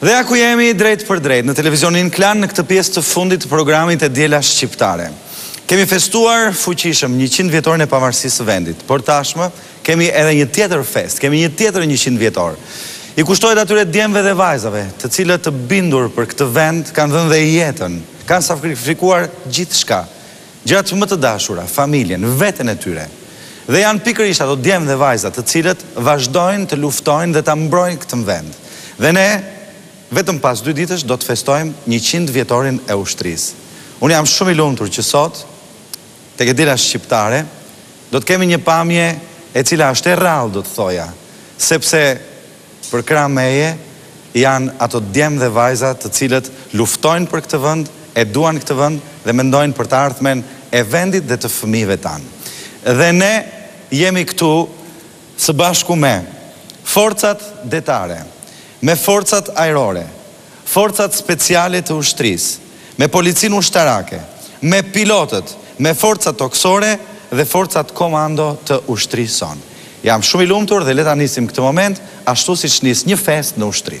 Dhe ja ku jemi drejtpërdrejt në televizionin Klan në këtë pjesë të fundit të programit E Diela Shqiptare. Kemi festuar fuqishëm 100 vjetorin e pavarësisë së vendit, por tashmë Kemi edhe një tjetër festë, kemi një tjetër njëqindvjetor. I kushtohet atyre djemve dhe vajzave, të cilët të bindur për këtë vend kanë dhënë dhe jetën, kanë sakrifikuar gjithçka, gjërat më të dashura, familjen, veten e tyre. Dhe janë pikërisht ato djem dhe vajza të cilët vazhdojnë të luftojnë dhe ta mbrojnë këtë vend. Dhe ne vetëm pas dy ditësh do të festojmë njëqindvjetorin e ushtrisë. Unë jam shumë i lumtur që sot tek E Diela Shqiptare do të kemi një pamje e cila është e rrallë do të thoja, sepse përkrah meje janë ato djem dhe vajza të cilët luftojnë për këtë vend, e duan këtë vend dhe mendojnë për të ardhmen e vendit dhe të fëmijëve tanë. Dhe ne jemi këtu së bashku me Forcat Detare, me Forcat Ajrore, Forcat Speciale të Ushtrisë, me Policinë Ushtarake, me pilotët, me Forcat Tokësore dhe Forcat Komando të Ushtrisë sonë. Jam shumë i lumtur dhe le ta nisim këtë moment ashtu siç nis një festë në Ushtri.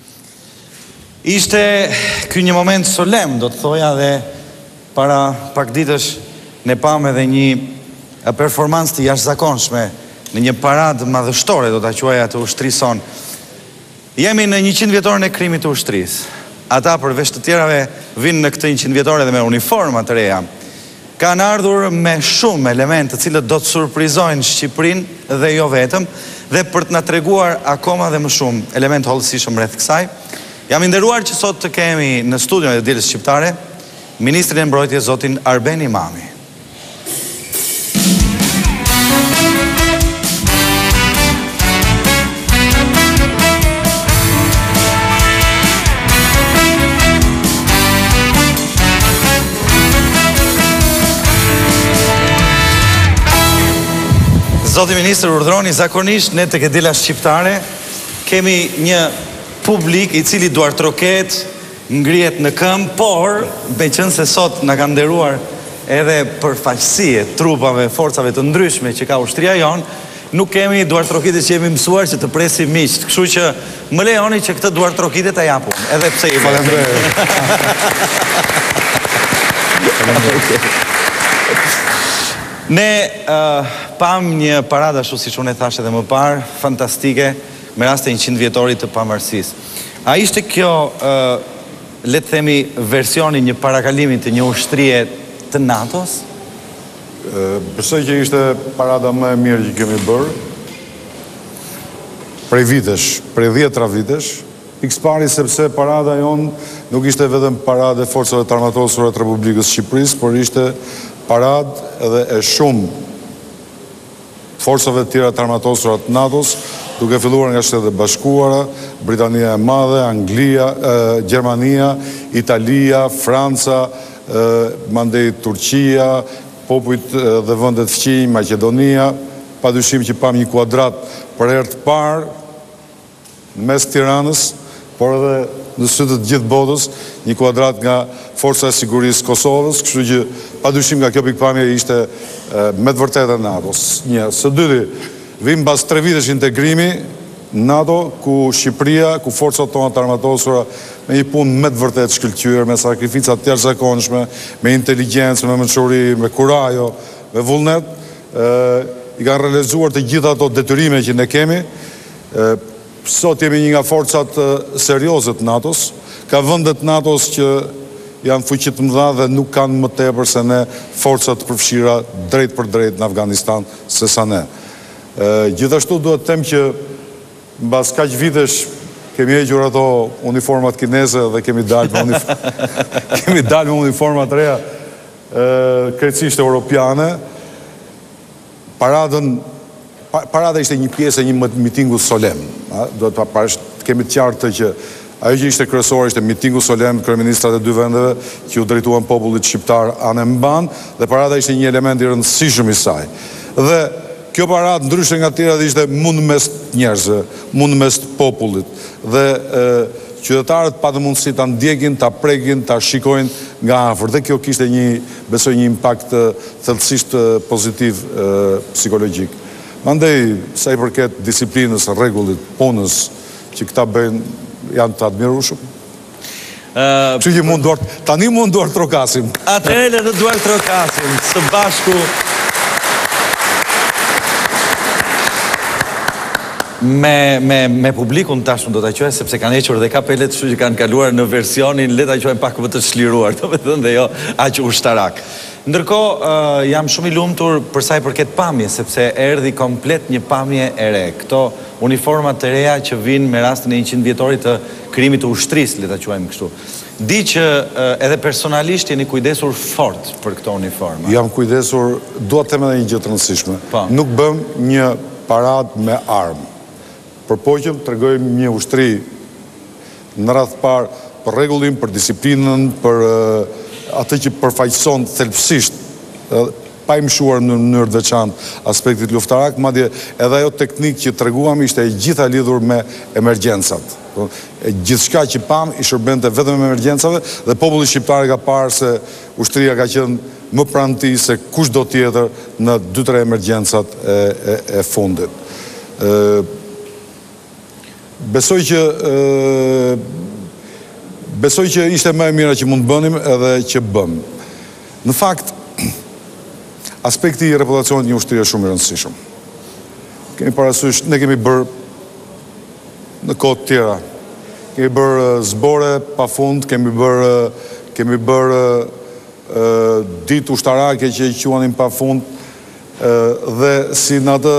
Ishte ky një moment solemn, do të thoja dhe para pak ditësh ne pamë edhe një performancë të jashtëzakonshme në një paradë madhështore, do ta quaja, të ushtrisë sonë. Jemi në njëqindvjetorin e krijimit të ushtrisë. Ata përveç të tjerave vijnë në këtë njëqindvjetor edhe me uniforma të reja. Kanë ardhur me shumë elementë të cilët do të surprizojnë Shqipërinë dhe jo vetëm dhe për të na treguar akoma dhe më shumë elementë hollësishëm rreth kësaj, jam i nderuar që sot të kemi në studion e Dielës Shqiptare Ministrin e Mbrojtjes zotin Arben Imami. Zoti Ministër, urdhëroni, zakonisht ne tek E Diela Shqiptare, kemi një publik i cili duartroket, ngrihet në këmbë, por meqenëse sot na ka nderuar edhe përfaqësi e trupave, forcave të ndryshme që ka ushtria jonë, nuk kemi duartrokitjet që jemi mësuar që të presim miqtë, kështu që më lejoni që këtë duartrokitje ta jap unë, edhe pse i vetëm. Faleminderit. Ne pamë një paradë ashtu siç unë e thashë edhe më parë, fantastike, me rastin e njëqind vjetorit të pavarësisë. A ishte kjo, le të themi, versioni i një parakalimi të një ushtrie të NATO-s? Besoj që ishte parada më e mirë që kemi bërë prej vitesh, prej dhjetëra vitesh, pikësëpari sepse parada jonë nuk ishte vetëm paradë e Forcave të Armatosura të Republikës së Shqipërisë, por ishte paradë edhe e shumë, Forcave të tjera të armatosura të NATO-s, duke filluar nga Shtetet e Bashkuara, Britania e Madhe, Anglia, Gjermania, Italia, Franca, mandej Turqia, popujt dhe vendet fqinj, Maqedonia, padyshim që pamë një kuadrat për herë të parë, Në mes Tiranës, por edhe në sy të të gjithë botës, një kuadrat nga Forca e Sigurisë Kosovës, kështu që padyshim nga kjo pikëpamje ishte me të vërtetë e NATO-s. Një. Së dyti, vijmë mbas tre vitesh integrimi në NATO, ku Shqipëria, ku forcat tona të armatosura me një punë me të vërtetë shkëlqyer, me sakrifica të jashtëzakonshme, me inteligjencë, me mençuri, me kurajo, me vullnet, i kanë realizuar të gjitha ato detyrime që ne kemi, Sot jemi një nga forcat serioze të NATO-s. Ka vende të NATO-s që janë fuqi të mëdha dhe nuk kanë më tepër se ne forca të përfshira drejtpërdrejt në Afganistan sesa ne. Gjithashtu duhet të them që mbas kaq vitesh kemi hequr ato uniformat kineze dhe kemi dalë me kemi dalë me uniforma të reja krejtësisht europiane. Paradën, parada ishte një pjesë e një mitingu solemn, duhet ta kemi të qartë këtë që ajo që ishte kryesore ishte mitingu solemn, kryeministrat e dy vendeve që u drejtuan popullit shqiptar anë e mbanë dhe parada ishte një element i rëndësishëm i saj. Dhe kjo paradë ndryshe nga të tjerat ishte mu në mes njerëzve, mu në mes popullit dhe qytetarët patën mundësi ta ndjekin, ta prekin, ta shikojnë nga afër dhe kjo kishte një Besoj një impakt thellësisht pozitiv psikologjik. Mandej, sa i përket disiplinës, rregullit, punës që këta bëjnë, janë të admirueshëm. Kështu që mund duart, tani mund të duartrokasim. Atëherë le të duartrokasim së bashku. Me me me publikun tashmë do ta quaj sepse kanë hequr dhe kapelet, kështu që kanë kaluar në versionin le ta quajmë pak më të çliruar, domethënë dhe jo aq ushtarak. Ndërkohë, ë jam shumë i lumtur për sa i përket pamjes, sepse erdhi komplet një pamje e re. Këto uniforma të reja që vijnë me rastin e njëqind vjetorit të krijimit të ushtrisë, le ta quajmë kështu. Di që edhe personalisht jeni kujdesur fort për këto uniforma. Jam kujdesur, dua të them edhe një gjë të rëndësishme. Po. Nuk bëmë një Paradë me armë. U përpoqëm të tregojmë një ushtri në radhë të parë për rregullin, për disiplinën, për atë që përfaqëson thelbësisht, pa i mshuar në mënyrë të veçantë aspektit luftarak, madje edhe ajo teknikë që treguam ishte e gjitha lidhur me emergjencat. Gjithçka që pamë i shërbente vetëm emergjencave dhe populli shqiptar e ka parë se Ushtria ka qenë më pranë tij se kushdo tjetër në dy tre emergjencat e fundit. Besoj që besoj që ishte më e mira që mund të bënim edhe që bëmë. Në fakt, aspekti i reputacionit të një ushtrie është shumë i rëndësishëm. Kemi parasysh, ne kemi bërë, në kohë të tjera. Kemi bërë zbore pa fund, kemi bërë kemi bërë ditë ushtarake që i quanin pa fund dhe si në atë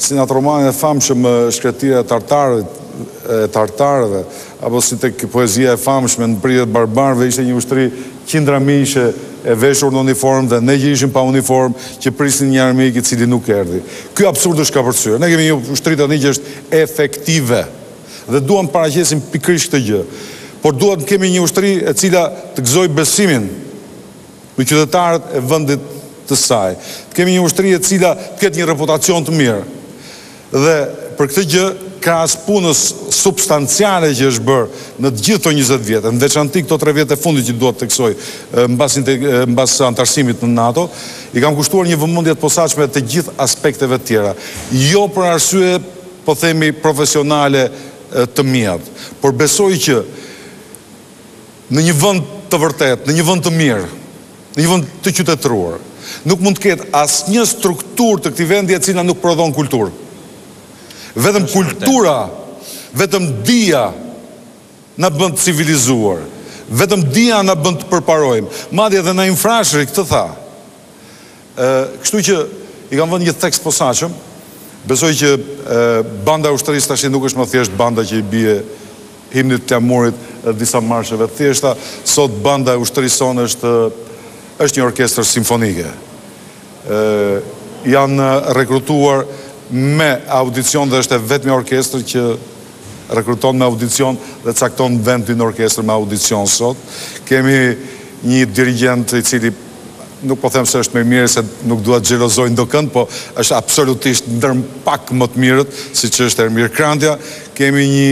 si në atë romanin e famshëm Shkretëtira e Tartarëve apo si tek poezia e famshme Në pritje të barbarëve ishte një ushtri Qindramijëshe e veshur në uniformë dhe ne që ishim pa uniformë, që prisnin një armik i cili nuk erdhi. Ky absurd është kapërcyer. Ne kemi një ushtri tani që është efektive dhe duam të paraqesim pikërisht këtë gjë. Por duam të kemi një ushtri e cila të gëzojë besimin me qytetarët e vendit të saj. Të kemi një ushtri e cila të ketë një reputacion të mirë. Dhe për këtë gjë, krahas punës substanciale që është bërë në të gjithë këto njëzet vjet, e në veçanti këto tre vjetët e fundit që dua të theksoj, mbas mbas anëtarësimit në NATO, i kam kushtuar një vëmendje të posaçme të gjithë aspekteve të tjera. Jo për arsye, po themi, profesionale të mia, por besoj që në një vend të vërtetë, në një vend të mirë, Në një vend të qytetëruar, nuk mund të ketë asnjë strukturë të këtij vendi e cila nuk prodhon kulturë. Vetëm kultura, vetëm dija na bën të civilizuar. Vetëm dija na bën të përparojmë. Madje edhe Naim Frashëri këtë tha. Ë, kështu që i kam vënë një theks të posaçëm. Besoj që banda e ushtrisë tashmë nuk është më thjesht banda që i bie himnit të Flamurit dhe disa marsheve të thjeshta, sot banda e ushtrisë sonë është është një orkestër simfonike. Janë rekrutuar me audicion dhe është e vetmja orkestër që rekruton me audicion dhe cakton vendin në orkestër me audicion sot. Kemi një dirigjent i cili nuk po them se është më i miri se nuk dua të xhelozoj ndokënd, po është absolutisht ndër pak më të mirët, siç është Ermir Krantja. Kemi një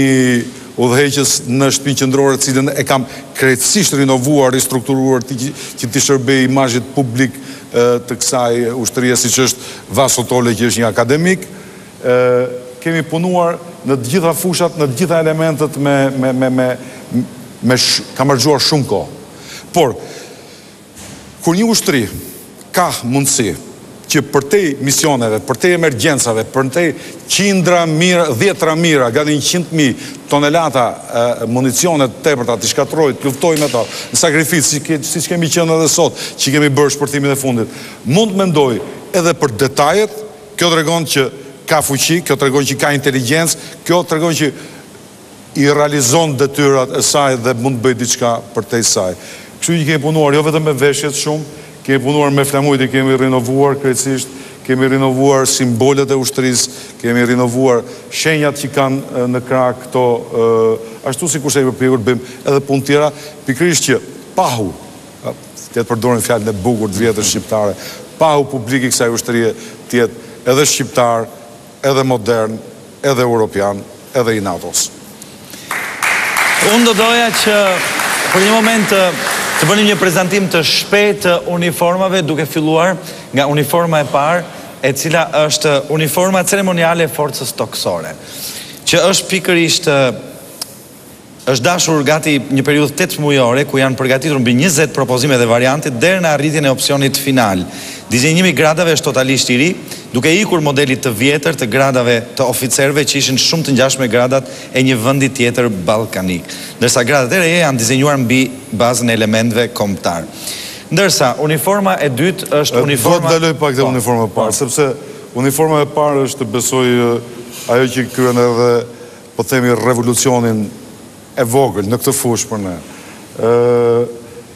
udhëheqës në Shtëpinë Qendrore, të cilën e kam krejtësisht rinovuar, ristrukturuar që t'i shërbejë imazhit publik të kësaj ushtrie, siç është Vaso Tole që është një akademik. Kemi punuar në të gjitha fushat, në të gjitha elementët me me me me me kam harxhuar shumë kohë. Por Kur një ushtri ka mundësi që përtej misioneve, përtej emergjencave, përtej qindra mijëra, dhjetëra mijëra, gati njëqind mijë tonelata municione të tepërta t'i shkatërrojë, të luftojë me to, në sakrificë, siç kemi qenë edhe sot, që kemi bërë shpërthimin e fundit, mund të mendojë edhe për detajet, kjo tregon që ka fuqi, kjo tregon që ka inteligjencë, kjo tregon që i realizon detyrat e saj dhe mund të bëjë diçka përtej saj. Kështu që kemi punuar jo vetëm me veshjet shumë, kemi punuar me flamujt i kemi rinovuar krejtësisht, kemi rinovuar simbolet e ushtrisë, kemi rinovuar shenjat që kanë në krah këto ashtu sikurse jemi përpjekur të bëjmë edhe punë të tjera, pikërisht që pahu, le të përdorim fjalën e bukur të vjetër shqiptare, pahu publik i kësaj ushtrie të jetë edhe shqiptar, edhe modern, edhe europian, edhe i NATO-s. Unë do doja që për një moment të të bënim një prezantim të shpejtë të uniformave duke filluar nga uniforma e parë e cila është uniforma ceremoniale e Forcës Tokësore që është pikërisht Është dashur gati një periudhë tetë mujore ku janë përgatitur mbi njëzet propozime dhe variante deri në arritjen e opsionit final. Dizenjimi i gradave është totalisht i ri, duke ikur modelit të vjetër të gradave të oficerëve që ishin shumë të ngjashme me gradat e një vendi tjetër ballkanik, ndërsa gradat e reja janë dizenjuar mbi bazën e elementëve kombëtarë. Ndërsa, uniforma e dytë është uniforma Dua të ndaloj pak te uniforma e parë, sepse uniforma e parë është, besoj, ajo që kryen edhe po themi revolucionin e vogël në këtë fushë për ne. Ë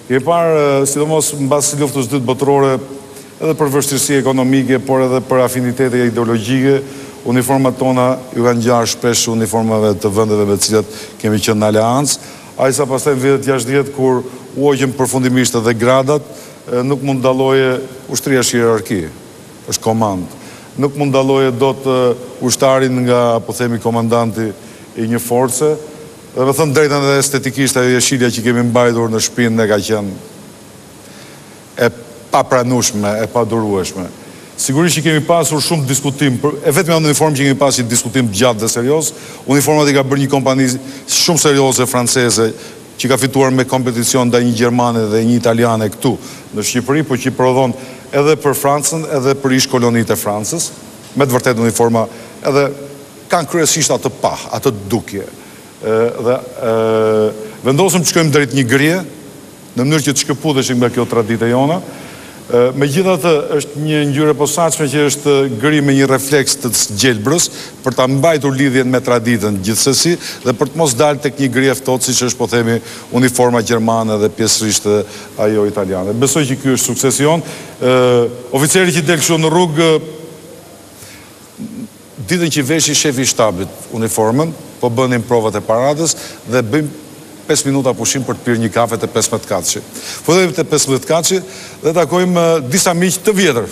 kemi parë sidomos mbas Luftës së Dytë Botërore edhe për vështirësi ekonomike, por edhe për afinitete ideologjike, uniformat tona iu kanë ngjarë shpesh uniformave të vendeve me të cilat kemi qenë në aleancë, aq sa pastaj në vitet gjashtëdhjetë kur u hoqën përfundimisht edhe gradat, nuk mund të dalloje ushtria është hierarki. Është komandë. Nuk mund të dalloje dot ushtarin nga, po themi, komandanti i një force. Dhe me thënë të drejtën edhe estetikisht ajo jeshilja që kemi mbajtur në shpinë ne ka qenë e papranueshme, e padurueshme. Sigurisht që kemi pasur shumë diskutim për, e vetmja uniformë që kemi pas një diskutim të gjatë dhe serioz, uniformat i ka bërë një kompani shumë serioze franceze, që ka fituar me kompeticion ndaj një gjermane dhe një italiane këtu në Shqipëri, por që i prodhon edhe për Francën edhe për ish-kolonitë e Francës, me të vërtetë uniforma edhe kanë kryesisht atë pah, atë dukje. Dhe vendosëm të shkojmë drejt një grie, në mënyrë që të shkëputeshim nga kjo traditë e jona, Megjithatë, është një ngjyrë e posaçme, që është gri me një refleks të gjelbrës, për ta mbajtur lidhjen me traditën, gjithsesi, dhe për të mos dalë tek një gri e ftohtë, siç është, po themi, uniforma gjermane dhe pjesërisht ajo italiane. Besoj që ky është suksesi jonë. Oficeri që del kështu në rrugë, Ditën që veshi shefi i shtabit uniformën, po bënim provat e paradës dhe bëjmë pesë minuta pushim për të pirë një kafe te pesëmbëdhjetkatëshi. Futemi te pesëmbëdhjetkatëshi dhe takojmë disa miq të vjetër.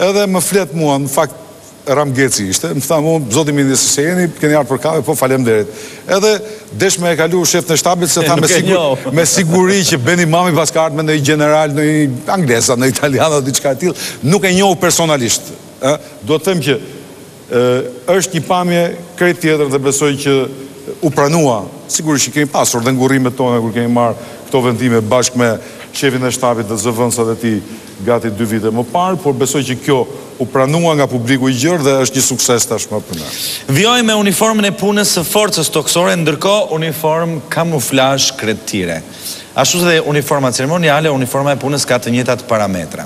Edhe më flet mua, në fakt Ram Geci ishte, më tha mua, Zoti Ministër si jeni, keni ardhur për kafe, po faleminderit. Edhe desh me e kalu shefin e shtabit se tha me, me siguri që Beni Imami paska ardhur me ndonjë gjeneral, ndonjë anglez, ndonjë italian apo diçka e tillë, nuk e njohu personalisht. Ë, dua të them që është një pamje krejt tjetër dhe besoj që u pranua, sigurisht që kemi pasur dhe ngurrimet tona kur kemi marrë këto vendime bashkë me shefin e shtabit dhe zëvendësat e tij gati dy vite më parë, por besoj që kjo u pranua nga publiku i gjerë dhe është një sukses tashmë për ne. Vijoj me uniformën e punës së Forcës Tokësore, ndërkohë uniformë kamuflazh krejt tjre. Ashtu si dhe uniforma ceremoniale, uniforma e punës ka të njëjtat parametra.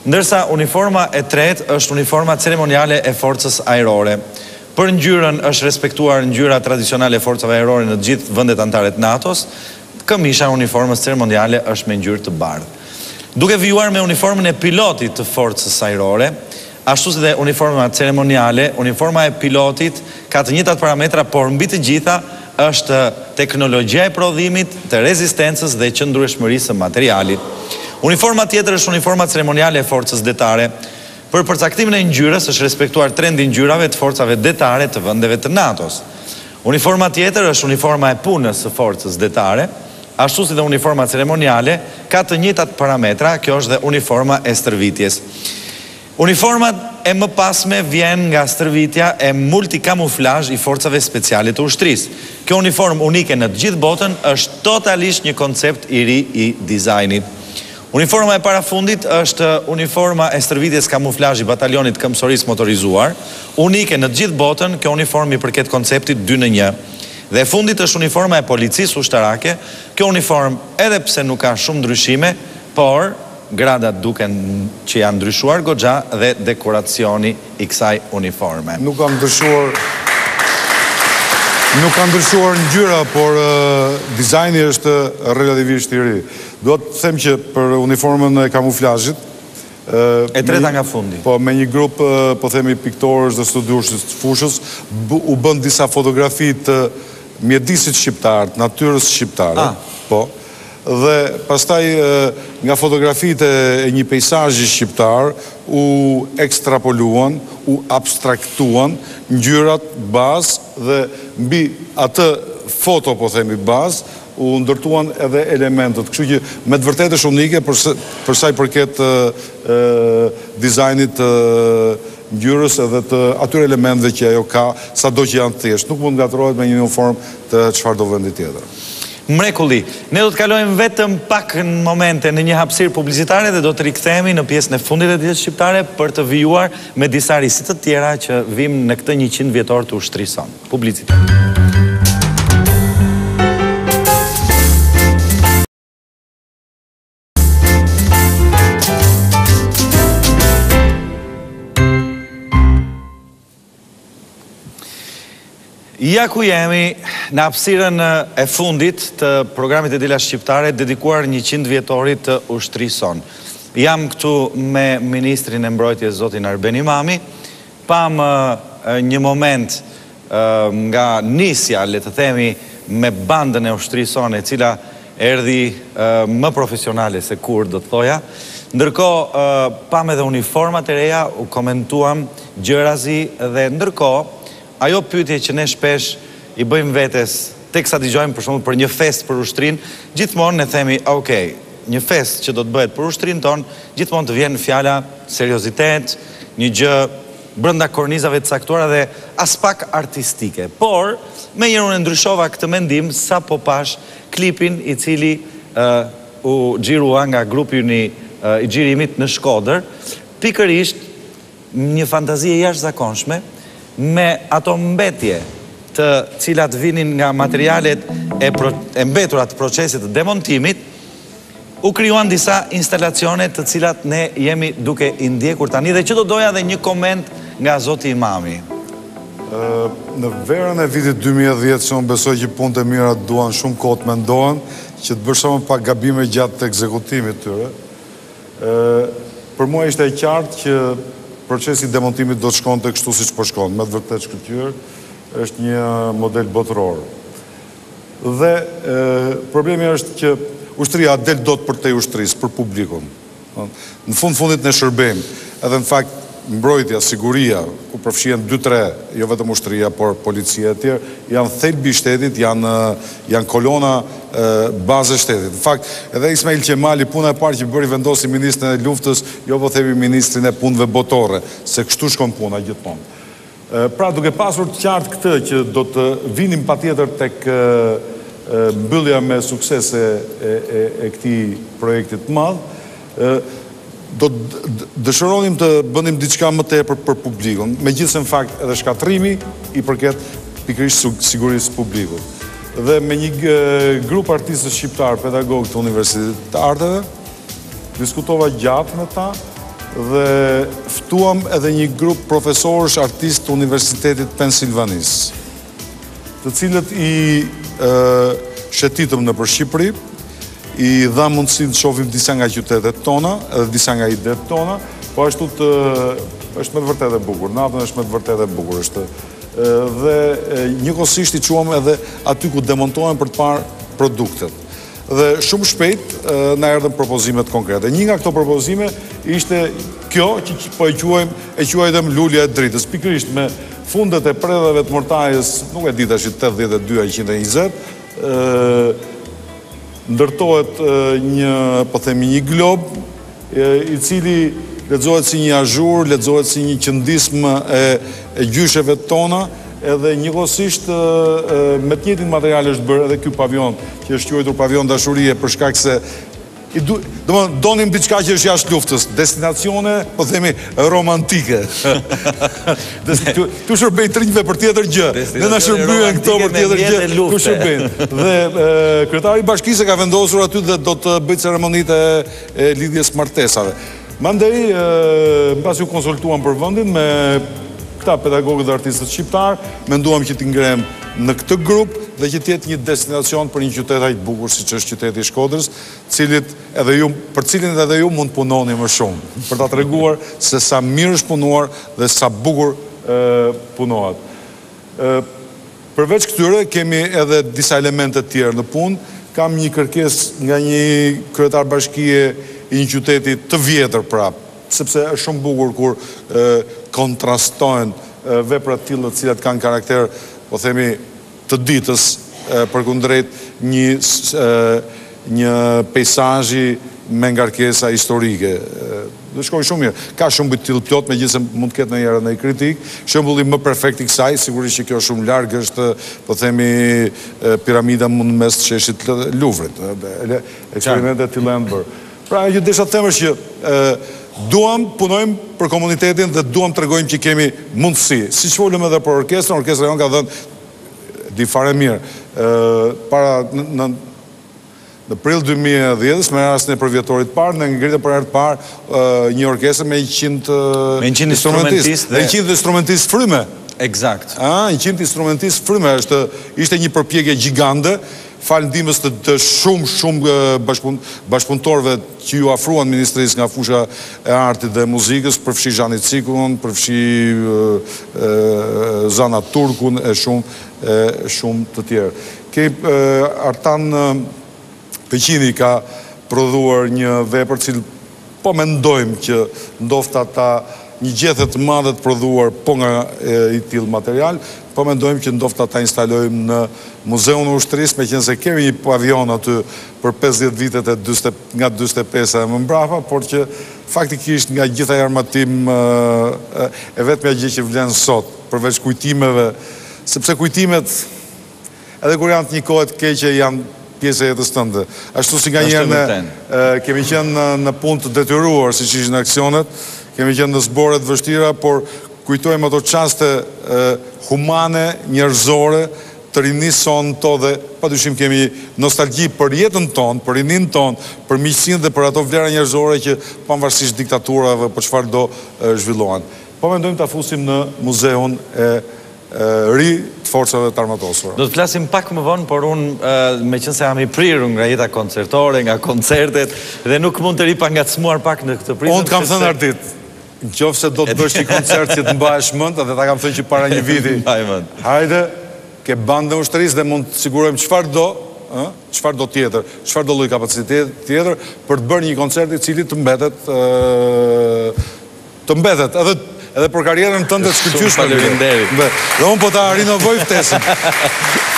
Ndërsa uniforma e tretë është uniforma ceremoniale e Forcës Ajrore. Për ngjyrën është respektuar ngjyra tradicionale e Forcave Ajrore në të gjithë vendet anëtare të NATO-s, këmisha e uniformës ceremoniale është me ngjyrë të bardhë. Duke vijuar me uniformën e pilotit të Forcës Ajrore, ashtu si dhe uniforma ceremoniale, uniforma e pilotit Ka të njëjtat parametra, por mbi të gjitha është teknologjia e prodhimit, të rezistencës dhe qëndrueshmërisë së materialit. Uniforma tjetër është uniforma ceremoniale e Forcës Detare. Për përcaktimin e ngjyrës është respektuar trendi i ngjyrave të forcave detare të vendeve të NATO-s. Uniforma tjetër është uniforma e punës së Forcës Detare. Ashtu si dhe uniforma ceremoniale, ka të njëjtat parametra, kjo është dhe uniforma e stërvitjes. Uniforma e mëpasme vjen nga stërvitja e multikamuflazh i Forcave Speciale të Ushtrisë. Kjo uniformë unike në të gjithë botën është totalisht një koncept i ri i dizajnit. Uniforma e parafundit është uniforma e stërvitjes kamuflazh i Batalionit të Këmbësorisë Motorizuar. Unike në të gjithë botën, kjo uniformë i përket konceptit dy në një. Dhe e fundit është uniforma e Policisë Ushtarake. Kjo uniformë, edhe pse nuk ka shumë ndryshime, por. Gradat duken që janë ndryshuar goxha dhe dekoracioni i kësaj uniforme. Nuk ka ndryshuar nuk ka ndryshuar ngjyra, por dizajni është relativisht i ri. Dua të them që për uniformën e kamuflazhit, E treta nga fundi. Po, me një grup, po themi, piktorësh dhe studiuesish të fushës, u bënë disa fotografi të mjedisit shqiptar, të natyrës shqiptare. Ah. Po. Dhe pastaj nga fotografitë e një peisazhi shqiptar u ekstrapoluan, u abstraktuan ngjyrat bazë dhe mbi atë foto po themi bazë u ndërtuan edhe elementet. Kështu që me të vërtetë është unike për sa i përket dizajnit të ngjyrës edhe të atyre elementëve që ajo ka, sado që janë të thjeshtë. Nuk mund të ngatërrohet me një uniformë të çfarëdo vendi tjetër. Mrekulli! Ne do të kalojmë vetëm pak momente në një hapësirë publicitare dhe do të rikthehemi në pjesën e fundit E diela Shqiptare për të vijuar me disa risi të tjera që vijnë në këtë njëqind vjetor të ushtrisë sonë. Publicitet. Ja ku jemi në hapësirën e fundit të programit E diela shqiptare dedikuar 100 vjetorit të ushtrisë sonë. Jam këtu me Ministrin e Mbrojtjes zotin Arben Imami, pamë një moment nga nisja le të themi me bandën e ushtrisë sonë e cila erdhi më profesionale se kurrë do të thoja. Ndërkohë pamë edhe uniformat e reja, i komentuam gjerazi dhe ndërkohë ajo pyetje që ne shpesh i bëjmë vetes teksa dëgjojmë për shembull për një festë për ushtrinë, gjithmonë ne themi ok, një festë që do të bëhet për ushtrinë tonë, gjithmonë të vjen fjala seriozitet, një gjë brenda kornizave të caktuara dhe aspak artistike. Por, menjëherë unë e ndryshova këtë mendim sapo pashë klipin i cili u xhirua nga grupi ynë i xhirimit në Shkodër, pikërisht një fantazi e jashtëzakonshme me ato mbetje të cilat vinin nga materialet e mbetura të procesit të demontimit, U krijuan disa instalacione të cilat ne jemi duke i ndjekur tani dhe që do doja dhe një koment nga zoti Imami. Në verën e vitit dy mijë e dhjetë se unë besoj që punët e mira duan shumë kohë të mendohen, që të bësh sa më pak gabime gjatë ekzekutimit të tyre. Për mua ishte e qartë që procesi i demontimit do të shkonte kështu siç po shkon, me të vërtetë shkëlqyer, është një model botëror. Dhe problemi është që ushtria a del dot përtej ushtrisë, për publikun. Në fund të fundit ne shërbejmë, edhe në fakt mbrojtja, siguria, ku përfshihen dy tre, jo vetëm ushtria, por policia etj, janë thelbi i shtetit, janë janë kolona bazë e shtetit. Në fakt, edhe Ismail Qemali, puna e parë që bëri vendosi ministrin e Luftës, jo po themi ministrin e Punëve Botërore, se kështu shkon puna gjithmonë. Pra duke pasur të qartë këtë që do të vinim patjetër tek mbyllja me sukses e këtij projekti të madh, do të dëshironim të bënim diçka më tepër për publikun, megjithëse në fakt edhe shkatërrimi i përket pikërisht sigurisë së publikut. Dhe me një grup artistësh shqiptarë, pedagogë të Universitetit të Arteve, Diskutova gjatë me ta dhe ftuam edhe një grup profesorësh artistë të Universitetit të Pensilvanisë, të cilët i shëtitëm nëpër Shqipëri, i dhamë mundësinë të shohin disa nga qytetet tona edhe disa nga idetë tona, po ashtu të, është me të vërtetë e bukur, natën është me të vërtetë e bukur është, dhe njëkohësisht i çuam edhe aty ku demontohen për të parë produktet. Dhe shumë shpejt na erdhën propozimet konkrete. Një nga këto propozime ishte kjo që po e quajmë, e quajtëm lulja e dritës. Pikërisht me fundet e predhave të mortajës, nuk e di tashi 82 a 120, ë ndërtohet një, po themi një glob, i cili lexohet si një azhur, lexohet si një qëndismë e gjysheve tona, edhe njëkohësisht me të njëjtin material është bërë edhe ky pavijon, që është quajtur pavijon dashurie për shkak se i du, domethënë donim diçka që është jashtë luftës, destinacione, po themi, romantike. Këtu këtu shërbejnë të rinjve për tjetër gjë. Ne na shërbyen këto për tjetër gjë, këtu shërbejnë. Dhe kryetari i bashkisë e ka vendosur aty dhe do të bëjë ceremonitë e e lidhjes së martesave. Mandej, mbasi u konsultuam për vendin me këta pedagogët dhe artistët shqiptarë, menduam që t'i ngremë në këtë grup dhe që të jetë një destinacion për një qytet aq të bukur siç është qyteti i Shkodrës, të cilit edhe ju, për të cilin edhe ju mund të punoni më shumë, për ta treguar se sa mirë është punuar dhe sa bukur punohet. Përveç këtyre kemi edhe disa elementë të tjerë në punë. Kam një kërkesë nga një kryetar bashkie i një qyteti të vjetër prapë, sepse është shumë bukur kur kontrastojnë vepra të tilla të cilat kanë karakter, po themi, të ditës, përkundrejt një Një peizazhi me ngarkesa historike. Do të shkojë shumë mirë. Ka shumë shembuj të tillë plot, megjithëse mund të ketë ndonjëherë edhe ndonjë kritikë. Shembulli më perfekt i kësaj, sigurisht që kjo është shumë larg, është, po të themi, piramida në mes të sheshit Luvrit. Eksperimente të tilla janë bërë. Pra, ajo që desha të them është që duam të punojmë për komunitetin dhe duam të tregojmë që kemi mundësi. Siç folëm edhe për orkestrën, orkestra jonë ka dhënë, e di fare mirë, para, në, Në prill dy mijë e dhjetë, me rastin e përvjetorit të parë, ne ngritëm për herë të parë një orkestër me njëqind Me njëqind instrumentistë. instrumentistë dhe- Me njëqind instrumentistë fryme. Eksakt. Ëh, njëqind instrumentistë fryme. Është, ishte një përpjekje gjigande, falë ndihmës të të shumë, shumë ë, bashkëpun, bashkëpunëtorëve që iu afruan Ministrisë nga fusha e artit dhe e muzikës, përfshi Zhani Cikun, përfshi ë, ë, Zana Turkun e shumë, e shumë të tjerë. Ke, Artan Peqini ka prodhuar një vepër të cilën po mendojmë që ndofta ta një gjethe të madhe të prodhuar po nga i tillë material, po mendojmë që ndofta ta instalojmë në Muzeun e Ushtrisë, meqenëse kemi një pavion aty për pesëdhjetë vitet e nga dyzet e pesa e më mbrapa, por që faktikisht nga gjithë ai armatim e vetmja gjë që vlen sot, përveç kujtimeve, sepse kujtimet, Edhe kur janë të një kohe të keqe janë pjesë e jetës tënde. Ashtu si nganjëherë ne kemi qenë në punë të detyruar, siç ishin aksionet, kemi qenë në zbore të vështira, por kujtojmë ato çaste humane, njerëzore, të rinisë sonë ato dhe pa dyshim kemi nostalgji për jetën tonë, për rininë tonë, për miqësinë dhe për ato vlera njerëzore që pavarësisht diktaturave apo çfarëdo zhvillohen. Po mendojmë ta fusim në muzeun e ri të Forcave të Armatosura. Do të flasim pak më vonë, por unë, meqenëse jam i prirur nga jeta koncertore, nga koncertet, dhe nuk mund të rri pa ngacmuar pak në këtë prizëm... Unë ta kam thënë Ardit, në qoftë se do të bësh një koncert që të mbahesh mend, dhe ta kam thënë që para një viti, hajde, ke bandën e ushtrisë dhe mund të sigurojmë çfarëdo, çfarëdo tjetër, çfarëdo lloj kapaciteti tjetër, për të bërë një koncert i cili të mbetet... Të mbetet, edhe, edhe për karrierën tënde të shkëlqyeshme. Shumë faleminderit. Dhe, dhe unë po ta rinovoj ftesën.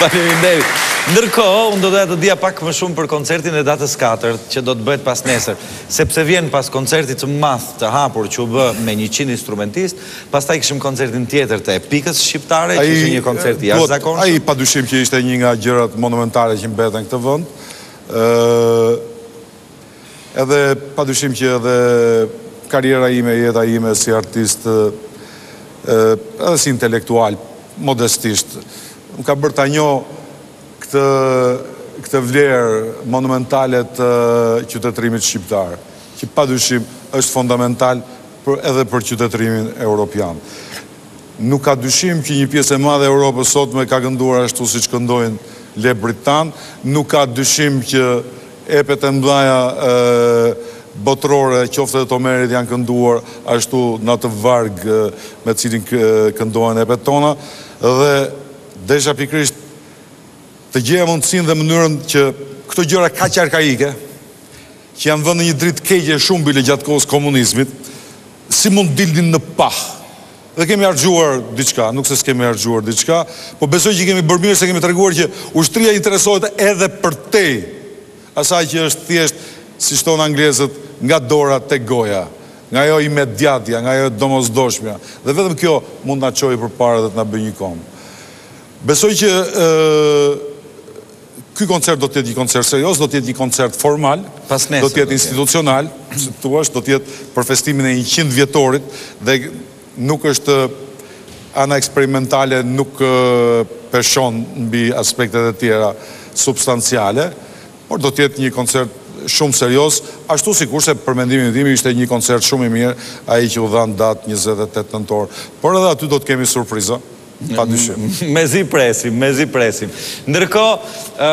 faleminderit. Ndërkohë, unë do doja të dija pak më shumë për koncertin e datës katër, që do të bëhet pasnesër. Sepse vjen pas koncertit të madh të hapur që u bë me njëqind instrumentistë, pastaj kishim koncertin tjetër të Epikës Shqiptare, që ishte një koncert i jashtëzakonshëm. Ai, pa dyshim që ishte një nga gjërat monumentale që mbeten në këtë vend. Ëh... Edhe padyshim që edhe karriera ime, jeta ime si artist, edhe si intelektual, modestisht, më ka bërë ta njoh këtë këtë vlerë monumentale të qytetërimit shqiptar, që padyshim është fondamental edhe për qytetërimin europian. Nuk ka dyshim që një pjesë e madhe e Europës së sotme ka kënduar ashtu siç këndojnë lebërit tanë, nuk ka dyshim që Epet e mëdha botërore qoftë edhe të Omerit janë kënduar ashtu në atë varg me të cilin këndohen epet tona dhe desha pikërisht të gjeja mundësinë dhe mënyrën që këto gjëra kaq arkaike që janë vënë në një dritë të keqe shumë bile gjatë kohës së komunizmit si mund të dilnin në pah Dhe kemi harxhuar diçka, nuk se s'kemi harxhuar diçka, po besoj që kemi bërë mirë se kemi treguar që ushtria interesohet edhe përtej asaj që është thjesht, siç thonë anglezët, nga dora tek goja, nga ajo imediatja, nga ajo e domosdoshmja, dhe vetëm kjo mund të na çojë përpara dhe të na bëjë një komb. Besoj që Ky koncert do të jetë një koncert serioz, do të jetë një koncert formal, do të jetë institucional, si të thuash, do të jetë për festimin e njëqindvjetorit dhe nuk është ana eksperimentale nuk peshon mbi aspektet e tjera substanciale, por do të jetë një koncert shumë serioz, ashtu sikurse për mendimin tim ishte një koncert shumë i mirë ai që u dha në datë njëzet e tetë nëntor. Por edhe aty do të kemi surpriza. Pa dyshim. Mezi presim, mezi presim. Ndërkohë,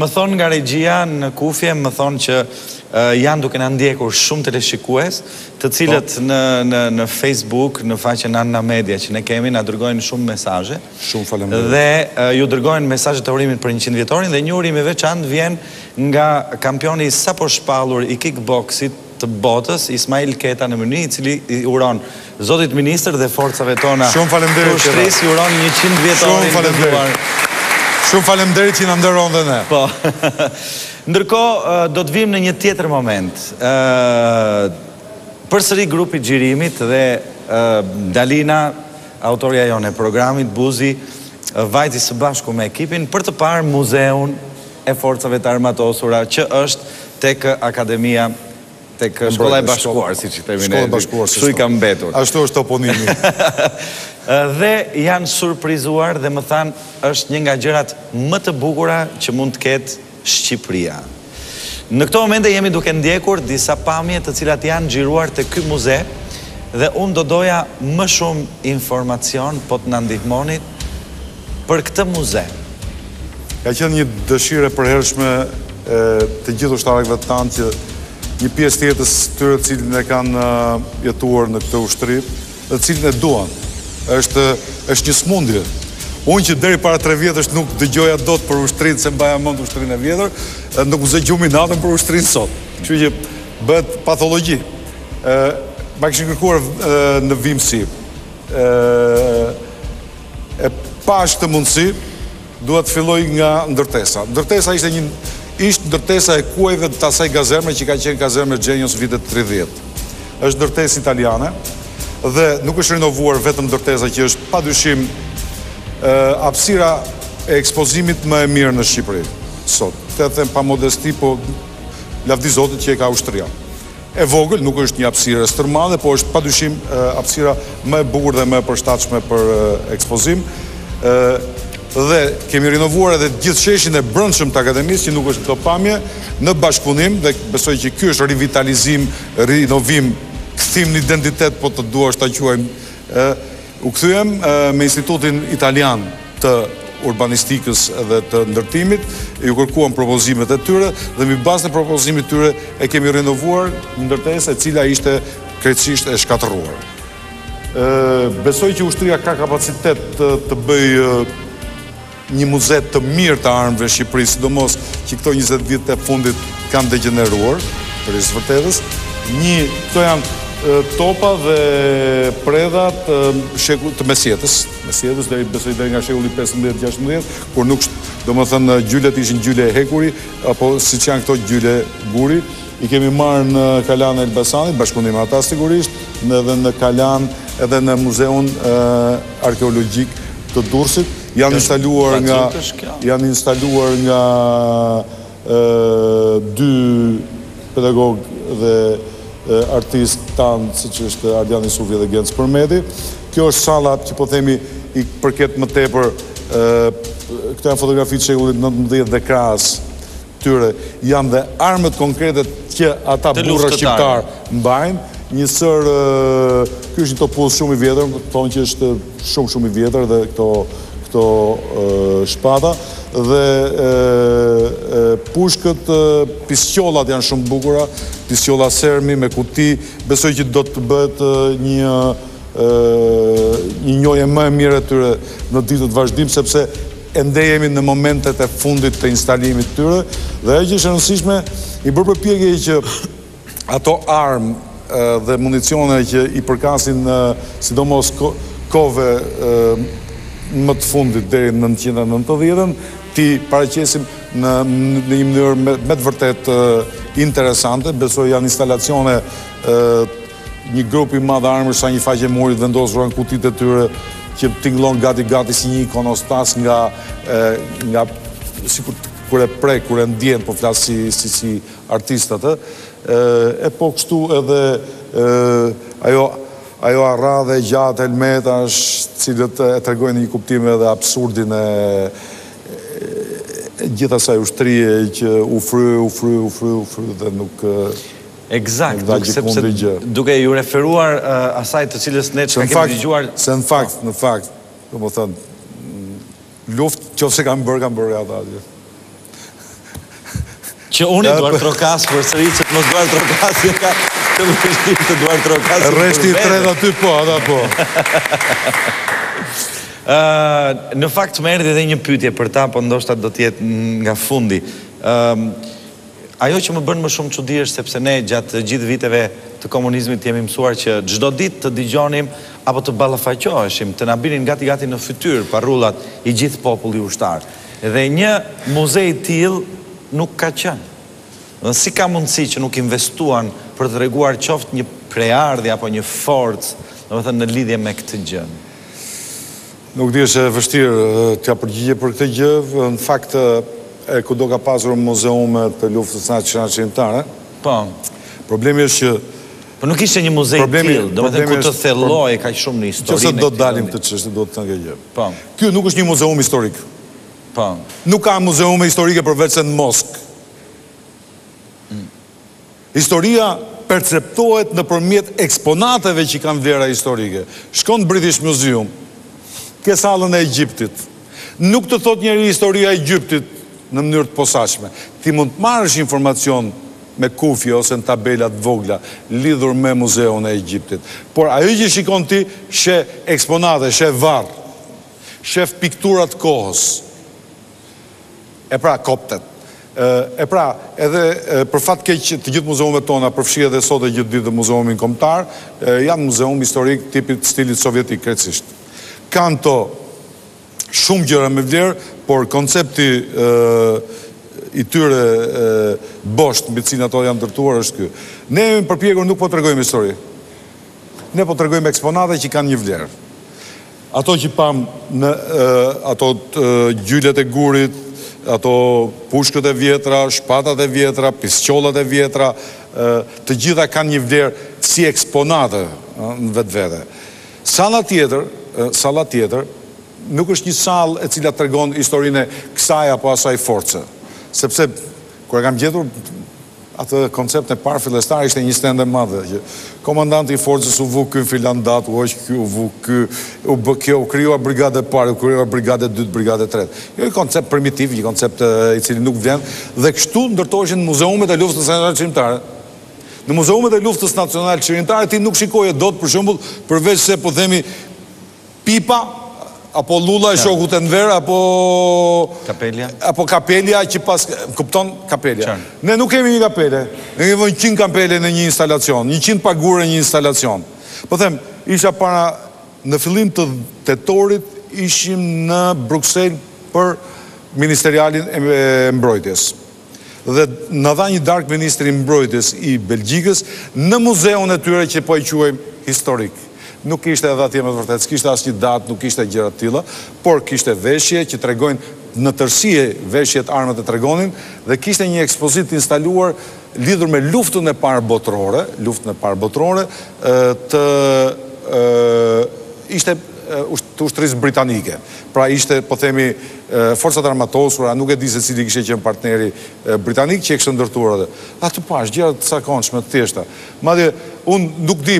më thonë nga regjia në kufje, më thonë që janë duke na ndjekur shumë teleshikues, të cilët po. në Facebook, në faqen Anabel Media, që ne kemi, na dërgojnë shumë mesazhe. Shumë faleminderit. Dhe ju dërgojnë mesazhet e urimit për njëqindvjetorin, dhe një urim i veçantë vjen nga kampioni i saposhpallur i kikboksit, të botës, Ismail Keta në mëni, i cili i uron zotit ministër dhe forcave tona të ushtrisë, i uron njëqindvjetorin të gëzuar. Shumë faleminderit që na nderon dhe ne. Po. Ndërkohë, do të vijmë në një tjetër moment. Përsëri grupi i xhirimit dhe Dalina, autorja jonë e programit, Buzi, vajti së bashku me ekipin për të parë muzeun, e Forcave të Armatosura që është tek Akademia, tek Shkolla e Bashkuar, siç i themi ne, kështu i ka mbetur. Ashtu është toponimi. Dhe janë surprizuar dhe më thanë është një nga gjërat më të bukura që mund të ketë Shqipëria. Në këto momente jemi duke ndjekur disa pamje të cilat janë xhiruar te ky muze dhe unë do doja më shumë informacion po të na ndihmonit për këtë muze. Ka qenë një dëshirë e përhershme e të gjithë ushtarakëve tanë që një pjesë të jetës së tyre të cilin e kanë jetuar në këtë ushtri dhe të cilin e duan. Është është një sëmundje. Unë që deri para tre vjetësh nuk dëgjoja dot për ushtrinë se mbaja mend ushtrinë e vjetër, nuk më zinte gjumi natën për ushtrinë sot. Kështu që bëhet pathologji. Ë ma kishin kërkuar në vijimësi. Ë E pashë këtë mundësi, duhet të filloj nga ndërtesa. Ndërtesa ishte një ish ndërtesa e kuajve të asaj kazerme që ka qenë kazermë e Xhenios vitet 30. Është ndërtesë italiane dhe nuk është rinovuar vetëm ndërtesa që është pa dyshim hapësira e ekspozimit më e mirë në Shqipëri sot, ta them pa modesti, po lavdi Zotit që e ka ushtria. E vogël, nuk është një hapësirë e stërmadhe, po është padyshim hapësira më e bukur dhe më e përshtatshme për ekspozim. Dhe kemi rinovuar edhe gjithë sheshin e brendshëm të akademisë, që nuk është në këto pamje, në bashkëpunim dhe besoj që ky është rivitalizim, rinovim, kthim në identitet, po të duash ta quajmë, U kthyem me Institutin Italian të Urbanistikës dhe të Ndërtimit, iu kërkuam propozimet e tyre dhe mbi bazën e propozimit të tyre e kemi rinovuar një ndërtesë e cila ishte krejtësisht e shkatërruar. Besoj që ushtria ka kapacitet të bëjë Një muze të mirë të armëve në Shqipëri, sidomos që këto 20 vitet e fundit kanë degjeneruar, për hir të së vërtetës. Një, këto janë topa dhe predha të shekull të mesjetës, mesjetës deri besoj deri nga shekulli 15-16, kur nuk domethënë gjylet ishin gjyle hekuri apo siç janë këto gjyle guri, i kemi marrë në Kalanë e Elbasanit, në bashkëpunim me ata sigurisht, në edhe në Kalanë edhe në Muzeun Arkeologjik të Durrësit. Janë instaluar nga janë instaluar nga dy pedagogë dhe artistë tanë siç është Ardian Isufi dhe Genc Përmeti. Kjo është salla që po themi i përket më tepër këto janë fotografi të shekullit 19 dhe krahas tyre janë dhe armët konkrete që ata burra shqiptarë mbajnë, një sërë, ky është një topuz shumë i vjetër, thonë që është shumë shumë i vjetër dhe këto këto shpata dhe pushkët pisqollat janë shumë të bukura, pisqolla sermi me kuti, besoj që do të bëhet një një njohje më e mirë e tyre në ditët në vazhdim, sepse ende jemi në momentet e fundit të instalimit të tyre, dhe ajo që është e rëndësishme, është bërë përpjekje që ato armë dhe municione që i përkasin sidomos kohëve më të fundit deri në 90-ën, t'i paraqesim në një mënyrë me të vërtetë interesante, besoj janë instalacione të Një grup i madh armësh sa një faqe muri vendosur në kutitë e tyre që tingëllon gati gati si një ikonostas nga nga sikur kur e prek, kur e ndjen, po flas si si si artist. E po kështu edhe ajo ajo aradhe e gjatë helmetash, të cilat e tregojnë në një kuptim edhe absurdin e gjithë asaj ushtrie që u fry, u fry, u fry, u fry dhe nuk Ekzakt, duke iu referuar asaj të cilës ne çka kemi dëgjuar... Se në fakt, në fakt, domethënë, luftë, qoftë se kanë bërë, kanë bërë ata atje. Që unë i duartrokas, përsëri që të më duartrokas, që ka të më kështi të duartrokas... Reshti të reda ty po, ata po. Në fakt, më erdi dhe një pyetje për ta, po ndoshta do t'jetë nga fundi. Ajo që më bën më shumë çudi është sepse ne gjatë gjithë viteve të komunizmit jemi mësuar që çdo ditë të dëgjonim apo të ballafaqoheshim, të na binin gati gati në fytyrë parullat i gjithë populli ushtar. Dhe një muze i tillë nuk ka qenë. Dhe si ka mundësi që nuk investuan për të treguar qoftë një prejardhje apo një forcë, domethënë në lidhje me këtë gjë. Nuk di, është e vështirë të jap përgjigje për këtë gjë. Në fakt, kudo ka pasur muzeume të luftës nacionalçlirimtare. Po. Problemi është që Po nuk ishte një muze i tillë, domethënë ku të thellohej kaq shumë në historinë e këtij vendi. Nëse do të dalim te kjo çështje, duhet të them këtë gjë. Po. Ky nuk është një muzeum historik. Po. Nuk ka muzeume historike përveçse në Moskë. Historia perceptohet nëpërmjet eksponateve që kanë vlera historike. Shko në British Museum, ke sallën e Egjiptit. Nuk të thotë njeri historia e Egjiptit në mënyrë të posaçme. Ti mund të marrësh informacion me kufje ose në tabelat e vogla lidhur me Muzeun e Egjiptit. Por ajo që shikon ti, sheh eksponate, shef varr, shef piktura të kohës. E pra, kuptohet. E pra, edhe për fat keq të gjithë muzeumet tona, përfshi edhe sot e gjithë ditën Muzeumin Kombëtar, janë muzeume historike të tipit, stilit sovjetik krejtësisht. Kanë ato shumë gjëra me vlerë, por koncepti i tyre bosht mbi të cilin ato janë ndërtuar është ky. Ne jemi përpjekur nuk po tregojmë histori. Ne po tregojmë eksponate që kanë një vlerë. Ato që pamë ne, ato gjylet e gurit, ato pushkët e vjetra, shpatat e vjetra, pisqollat e vjetra, të gjitha kanë një vlerë si eksponate në vetvete. Salla tjetër, salla tjetër, nuk është një sallë e cila tregon historinë e kësaj apo asaj force, sepse kur e kam gjetur, Atë koncept e parë fillestar ishte një stendë e madhe komandanti i forcës u vu ky në filan datë u hoq ky u vu ky u bë kjo u krijua brigada e parë u krijua brigada e dytë brigada e tretë jo një koncept primitiv një koncept i cili nuk vlen dhe kështu ndërtoheshin muzeumet e luftës nacionalçlirimtare në muzeumet e luftës nacionalçlirimtare ti nuk shikoje dot për shembull përveçse po themi Pipa, apo llulla e shokut Enver, apo... Kapelja. Apo kapelja që pas... Kupton? Kapelja. Qartë. Ne nuk kemi një kapele. Ne kemi vënë njëqind kapele në një instalacion, njëqind pagure në një instalacion. Po them, isha para, në fillim të tetorit ishim në Bruksel për Ministerialin e Mbrojtjes. dhe na dha një darkë ministri i Mbrojtjes i Belgjikës në muzeun e tyre që po e quajmë historik. Nuk kishte edhe atje me të vërtetë, s'kishte asnjë datë, nuk kishte gjëra të tilla, por kishte veshje që tregojnë në tërësi veshjet armët që tregonin dhe kishte një ekspozitë të instaluar lidhur me Luftën e Parë Botërore, Luftën e Parë Botërore të ishte të Ushtrisë Britanike. Pra ishte, po themi, Forcat e Armatosura, nuk e di se cili kishte qenë partneri britanik që e kishte ndërtuar atë. Aty pashë, gjëra të zakonshme, të thjeshta. Madje, unë nuk di,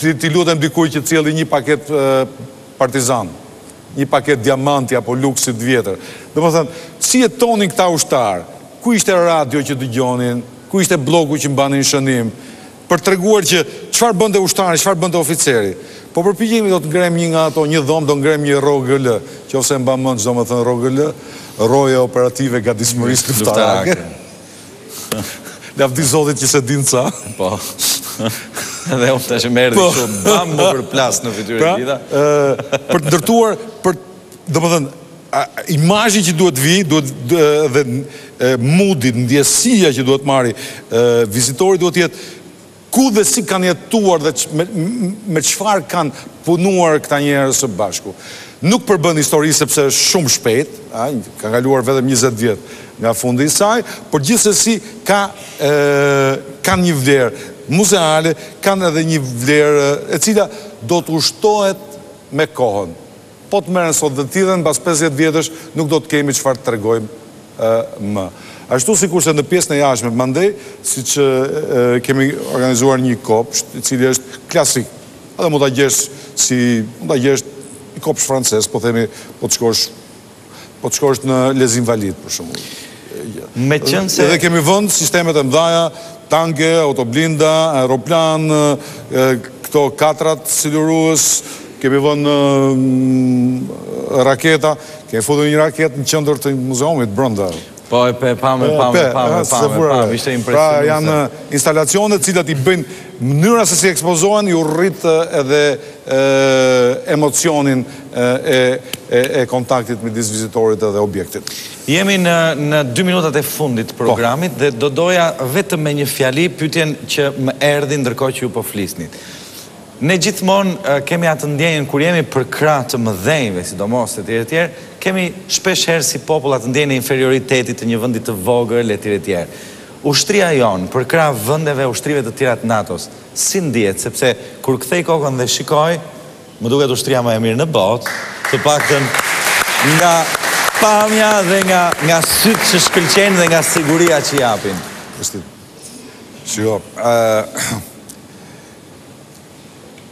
t'i lutem dikujt që të sjellë një paketë Partizan, një paketë Diamanti apo Luksi të vjetër. Domethënë, si jetonin këta ushtarë? Ku ishte radio që dëgjonin? Ku ishte blloku që mbanin shënim? Për të treguar që çfarë bënte ushtari, çfarë bënte oficeri. Po përpiqemi do të ngremë një nga ato, një dhomë, do ngremë një ROGL, qoftë se e mban mend ç'do me thënë ROGL, Roje Operative e Gatishmërisë Luftarake. Lavdi Zotit që s'e dinë ca. Po. Edhe unë tash më erdhi kështu, bam, m'u përplas në fytyrë e gjitha. Pra, për të ndërtuar, për Domethënë, imazhi që duhet të vijë, duhet dhe mood-i, ndjesia që duhet të marri vizitori duhet të jetë ku dhe si kanë jetuar dhe me çfarë kanë punuar këta njerëz së bashku. Nuk përbën histori sepse është shumë shpejt, kanë kaluar vetëm njëzet vjet nga fundi i saj, por gjithsesi kanë një vlerë muzeale, kanë edhe një vlerë e cila do t'u shtohet me kohën. Po të merren sot dhe të hidhen mbas pesëdhjetë vjetësh nuk do të kemi çfarë të tregojmë më. Ashtu sikurse në pjesën e jashtme mandej siç kemi organizuar një kopsht i cili është klasik edhe mund ta gjesh si mund ta gjesh një kopsht francez po themi po të shkosh Po të shkosh në lezim valid, për shumë. Edhe kemi vënd sistemet e mdhaja, tanke, autoblinda, aeroplan, këto katrat siluruës, kemi vënd raketa, kemi futu një raket në qëndër të muzeumit, brënda. Po, e pe, pame, pame, pame, pame, pame, ishte impresionuse. Pra, janë instalacionet cilat i bëjnë, mënyra se si ekspozohen, ju rritë edhe emocionin, e kontaktit midis vizitorit edhe objektit. Jemi në dy minutat e fundit të programit dhe do doja vetëm me një fjali pyetjen që më erdhi ndërkohë që ju po flisnit. Ne gjithmonë kemi atë ndjenjën kur jemi përkrah të mëdhenjve, sidomos etj etj, kemi shpesh herë si popull atë ndjenjën e inferioritetit të një vendi të vogël etj etj. Ushtria jonë përkrah vendeve, ushtrive të tjera të NATO-s, si ndihet, sepse kur kthej kokën dhe shikoj, Më duket ushtria më e mirë në botë, të paktën nga pamja dhe nga nga sytë që shkëlqejnë dhe nga siguria që japin. Është Shiko,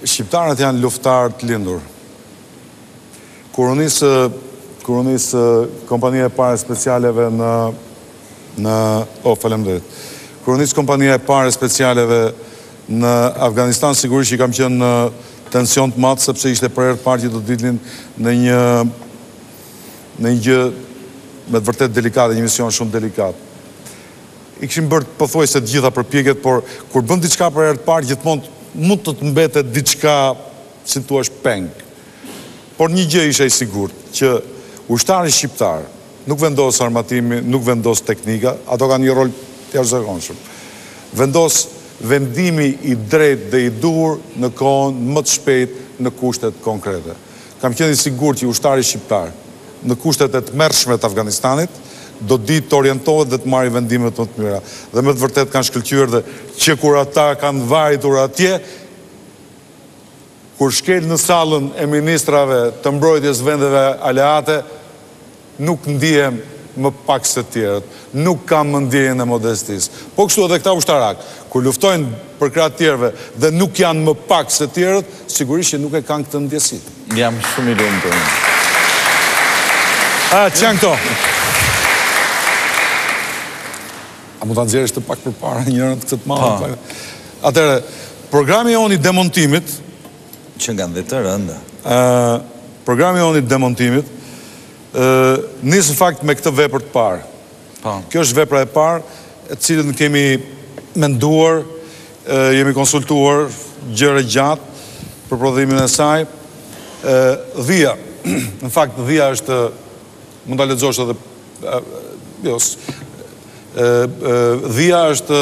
shqiptarët janë luftëtarë të lindur. Kur u nis, kur u nis kompania e parë e specialeve në Në O, faleminderit. Kur u nis kompania e parë e specialeve në Afganistan, sigurisht që kam qenë në tension të madh sepse ishte për herë të parë që do të dilnin në një në një gjë me të vërtetë delikate, një mision shumë delikat. I kishim bërë pothuajse të gjitha përpjekjet, por kur bën diçka për herë të parë, gjithmonë mund të të mbetet diçka, si të thuash, peng. Por një gjë isha i sigurt, që ushtari shqiptar, Nuk vendos armatimi, nuk vendos teknika, ato kanë një rol të jashtëzakonshëm. Vendos vendimi i drejtë dhe i duhur në kohën më të shpejtë në kushtet konkrete. Kam qenë i sigurt që ushtari shqiptar, në kushtet e tmerrshme të Afganistanit, do të dijë të orientohet dhe të marrë vendimet më të mira. Dhe me të vërtetë kanë shkëlqyer dhe. Që kur ata kanë vajtur atje, Kur shkel në sallën e ministrave të mbrojtjes së vendeve aleate, nuk ndihem më pak se të tjerët. Nuk kam më ndjenjën e modestisë. Po kështu edhe këta ushtarakë, kur luftojnë përkrah të tjerëve dhe nuk janë më pak se të tjerët, sigurisht që nuk e kanë këtë ndjesi. Jam shumë i lumtur unë. Ah, ç'janë këto? A mund ta nxjerrësh pak përpara njërën këtë të madhe të pak. Atëherë, programi jonë i demontimit, Qenka dhe të rënda. Programi jonë i demontimit nis në fakt me këtë vepër të parë. Po. Kjo është vepra e parë të cilën kemi menduar, jemi konsultuar gjerë e gjatë për prodhimin e saj. Dhia, në fakt dhia është Mund ta lexosh edhe jo, dhia është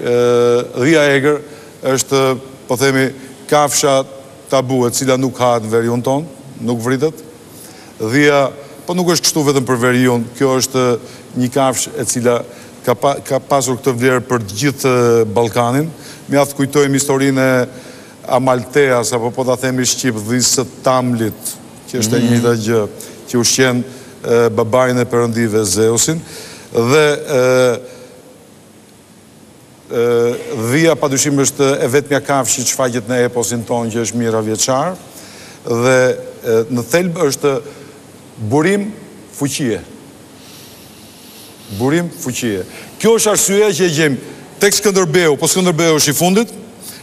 dhia e egër është po themi kafsha tabu e cila nuk hahet në veriun tonë, nuk vritet. Dhia, po nuk është kështu vetëm për veriun, kjo është një kafshë e cila ka pasur këtë vlerë për të gjithë Ballkanin. Mjaft kujtojmë historinë e Amalteas, apo po ta themi shqip dhisë së tamlit, që është e njëjta gjë, që ushqen babain e perëndive Zeusin, dhe dhia padyshim është e vetmja kafshë që shfaqet në eposin tonë që është mijëra vjeçar, dhe në thelb është burim fuqie. Burim fuqie. Kjo është arsyeja që e gjejmë tek Skënderbeu, po Skënderbeu është i fundit,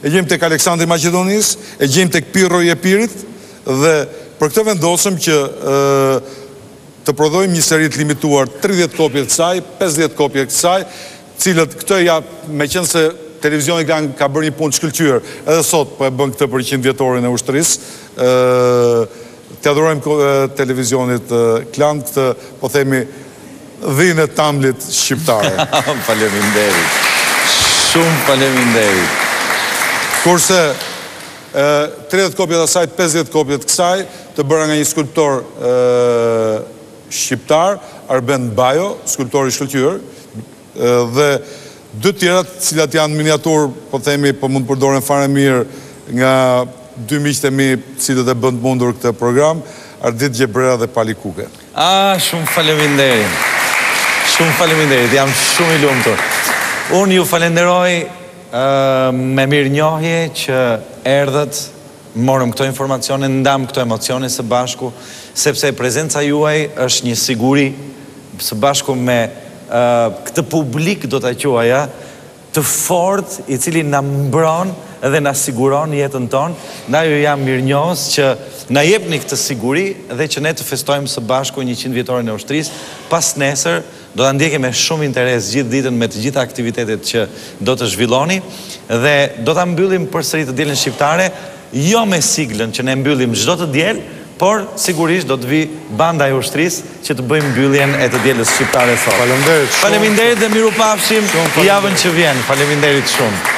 e gjejmë tek Aleksandri i Maqedonisë, e gjejmë tek Pirro i Epirit dhe për këtë vendosëm që të prodhojmë një seri të limituar tridhjetë kopje të kësaj, pesëdhjetë kopje të kësaj, cilat këtë ja meqenëse televizioni klan ka bërë një punë të shkëlqyer edhe sot po e bën këtë për qind vjetorin e ushtrisë t'ia dhurojmë televizionit klan këtë po themi dhinë e tamlit shqiptare faleminderit shumë faleminderit kurse tridhjetë kopje të asaj pesëdhjetë kopje të kësaj të bëra nga një skulptor shqiptar Arben Bajo skulptor i shkëlqyer Dhe dy të tjerat, të cilat janë miniaturë, po themi, po mund të përdoren fare mirë nga dy miqtë e mi, të cilët e bënë të mundur këtë program, Ardit Gjebrea dhe Pali Kuke. Ah, shumë faleminderit! Shumë faleminderit, jam shumë i lumtur. Unë ju falenderoj me mirënjohje që erdhët. Morëm këto informacione, ndamë këto emocione së bashku, sepse prezenca juaj është një siguri, së bashku me këtë publik do ta quaja, të fortë, i cili na mbron dhe na siguron jetën tonë, ndaj ju jam mirënjohës që na jepni këtë siguri dhe që ne të festojmë së bashku njëqind vjetorin e Ushtrisë, pasnesër, Do ta ndjekim me shumë interes gjithë ditën me të gjitha aktivitetet që do të zhvilloni dhe do ta mbyllim përsëri të dielën shqiptare jo me siglën që ne mbyllim çdo të diel, por sigurisht do të vijë banda e ushtrisë që të bëjmë mbylljen e të dielës shqiptare sot. Faleminderit dhe mirupafshim javën që vjen. Faleminderit shumë.